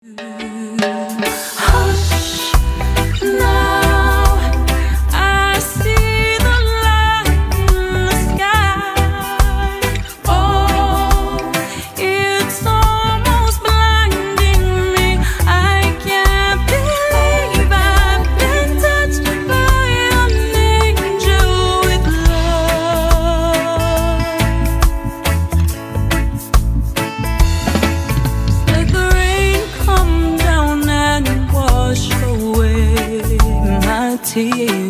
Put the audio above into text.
you. You.